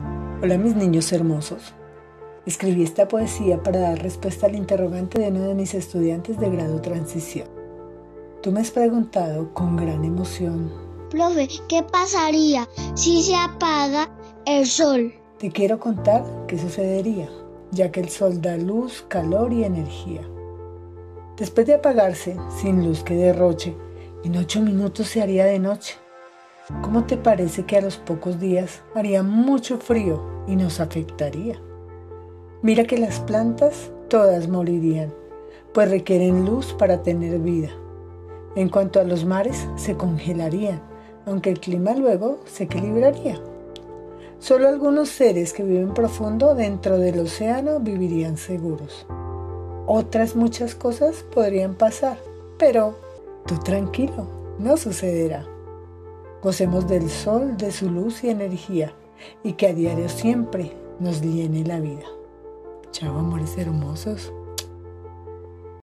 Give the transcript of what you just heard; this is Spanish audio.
Hola mis niños hermosos. Escribí esta poesía para dar respuesta al interrogante de uno de mis estudiantes de grado transición. Tú me has preguntado con gran emoción. Profe, ¿qué pasaría si se apaga el sol? Te quiero contar qué sucedería, ya que el sol da luz, calor y energía. Después de apagarse, sin luz que derroche, en ocho minutos se haría de noche ¿Cómo te parece que a los pocos días haría mucho frío y nos afectaría? Mira que las plantas todas morirían, pues requieren luz para tener vida. En cuanto a los mares, se congelarían, aunque el clima luego se equilibraría. Solo algunos seres que viven profundo dentro del océano vivirían seguros. Otras muchas cosas podrían pasar, pero tú tranquilo, no sucederá. Gocemos del sol, de su luz y energía, y que a diario siempre nos llene la vida. Chao, amores hermosos.